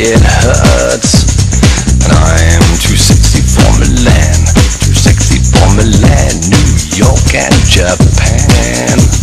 it hurts. And I'm too sexy for Milan, too sexy for Milan, New York and Japan.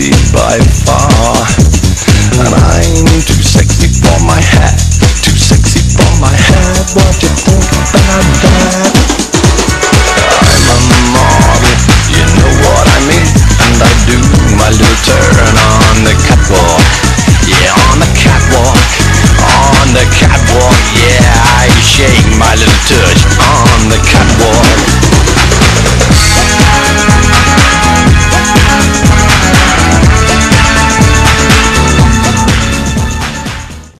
sexy by far. And I'm too sexy for my hat Too sexy for my hat. What you think about that? I'm a model, you know what I mean. And I do my little turn on the catwalk. Yeah, on the catwalk On the catwalk, yeah I shake my little touch on the catwalk.